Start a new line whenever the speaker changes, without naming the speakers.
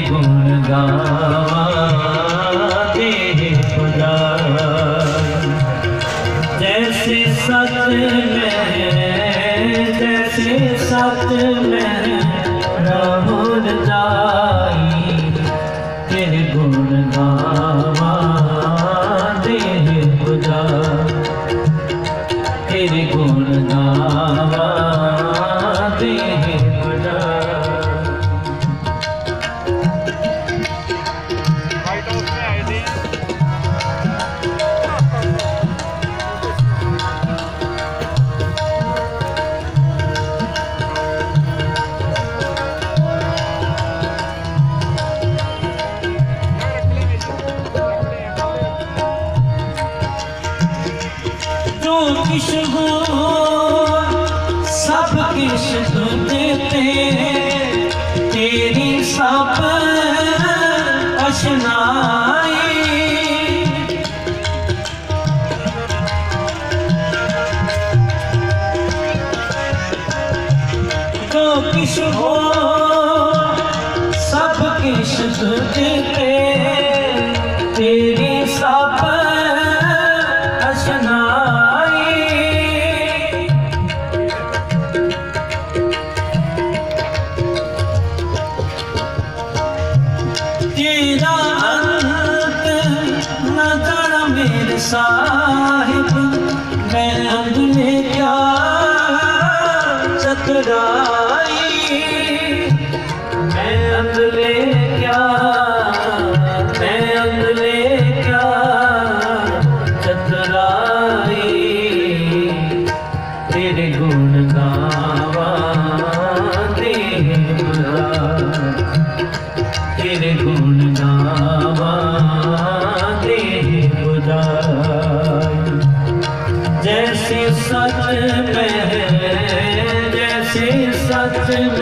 गावा दे खुदाई जैसे सत जैसे सत में राहुल जाई, तेरे गुण गावा दे खुदा। तेरे गुण गावा किश हो सब किश देते तेरी सब अशनाई। जो किश हो सब किश देते तेरा अंत साहिब, मैं अंधले क्या चतुराई। मैं अंधले क्या मैं अंधले क्या चतुराई। तेरे गुण गावा जाए। जैसे सच में है जैसे सच में